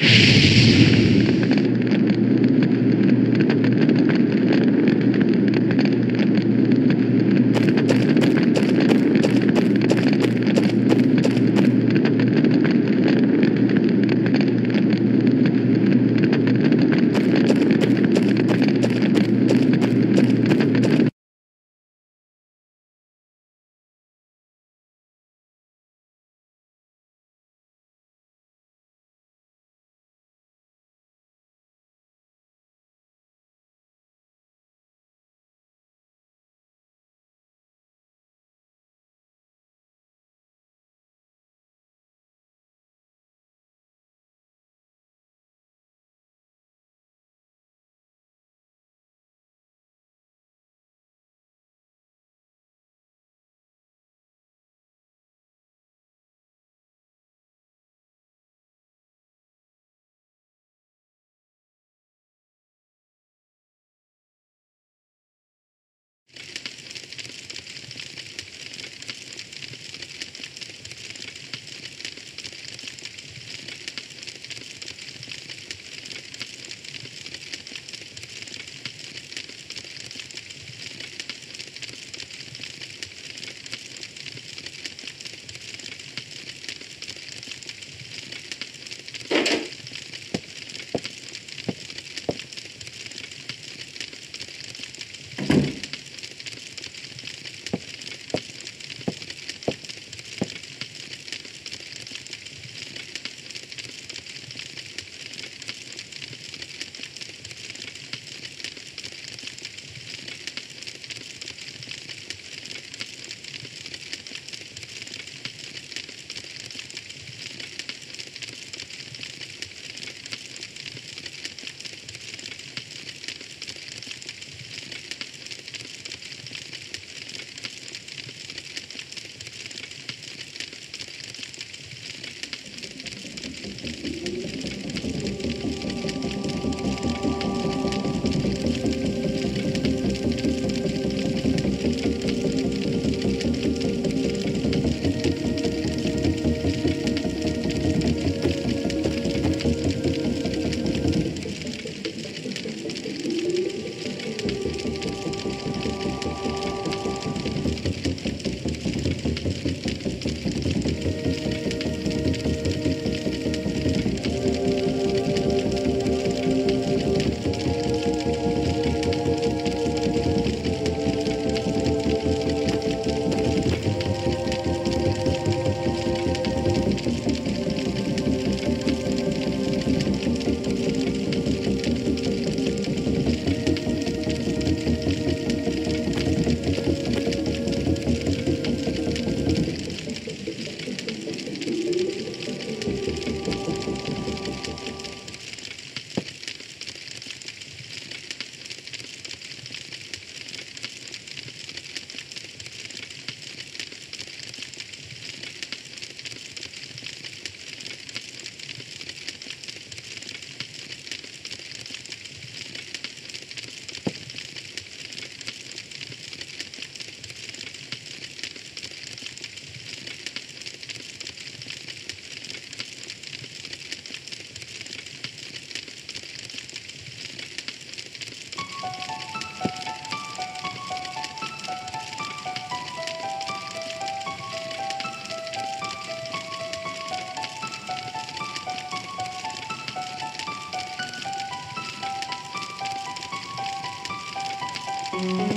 you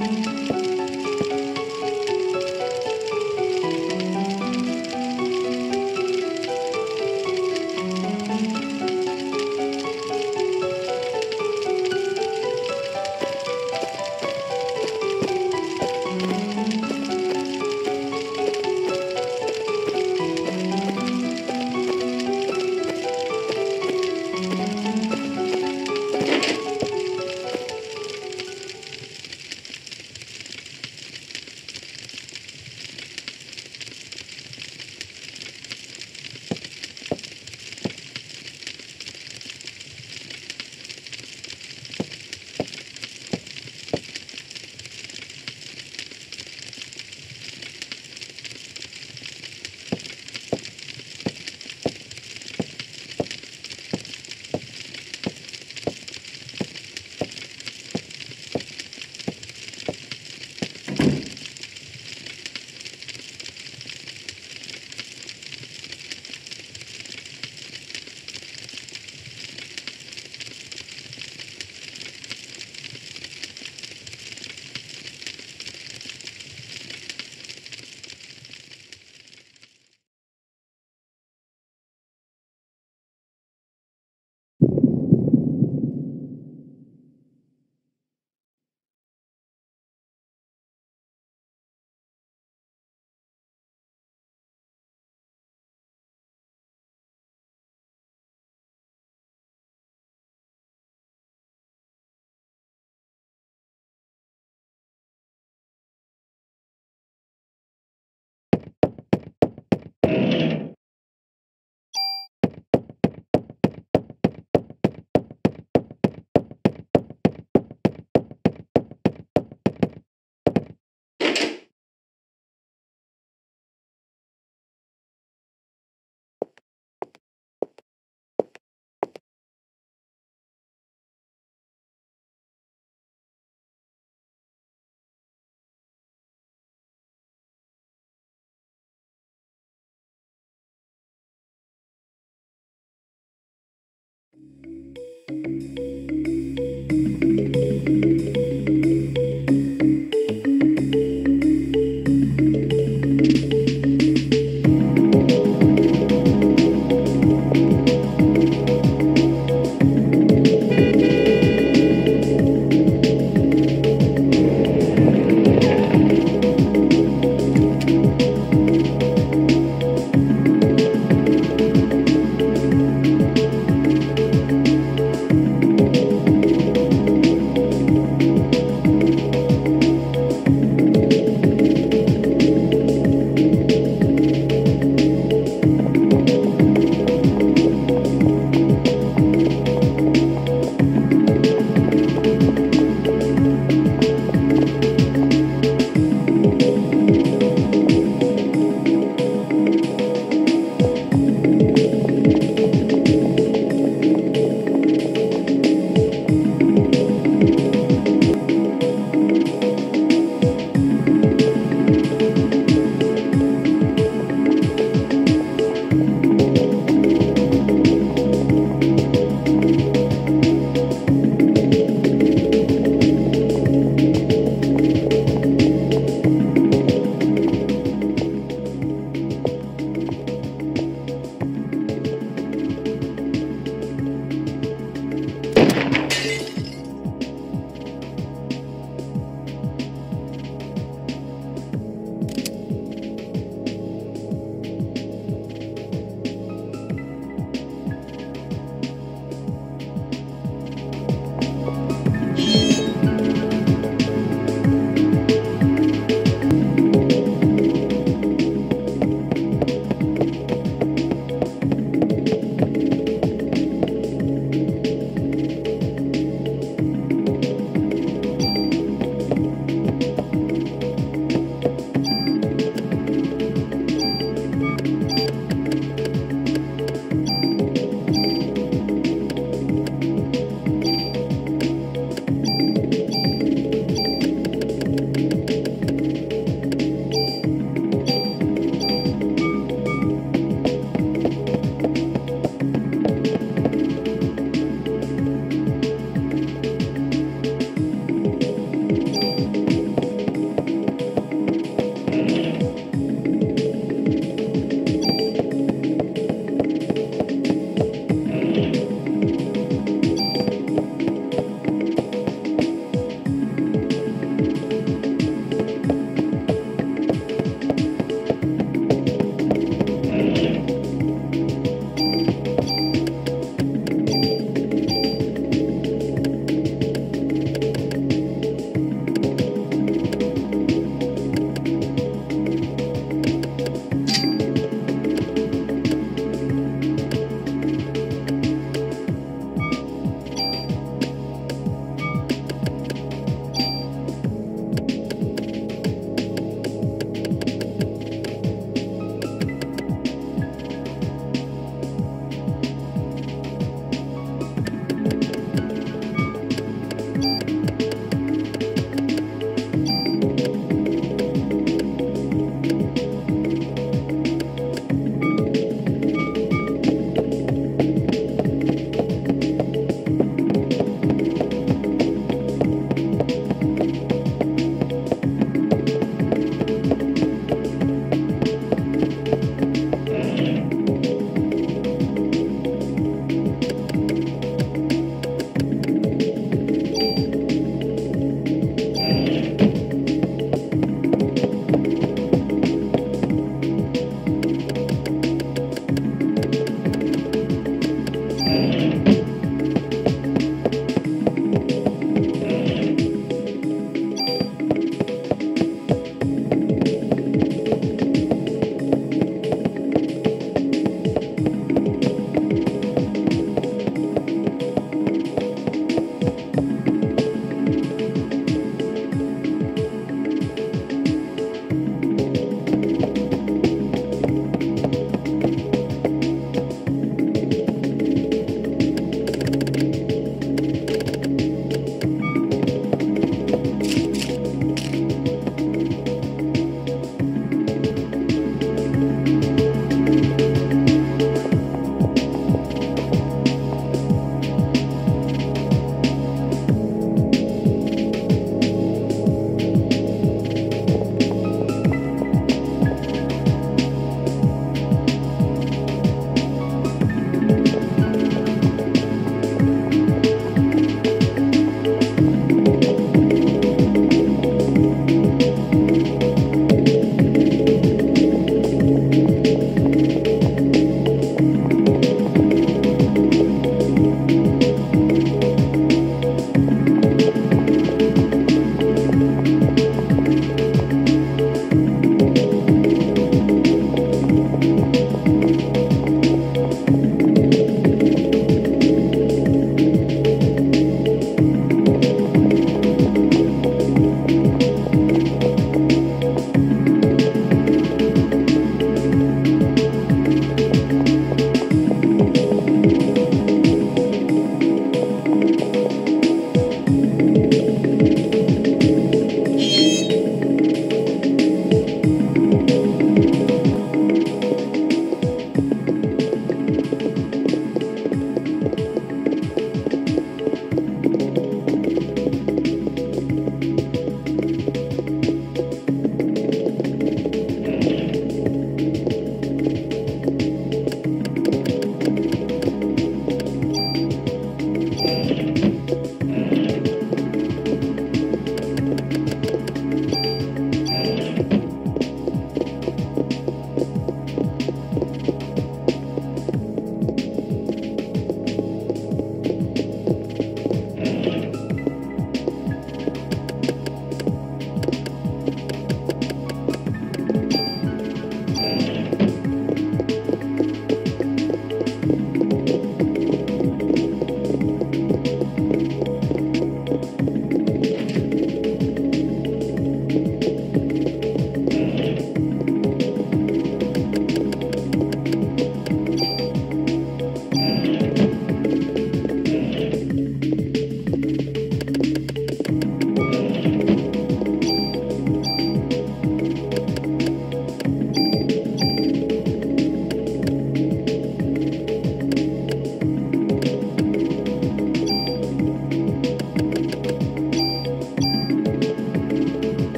Música